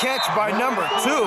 catch by number two.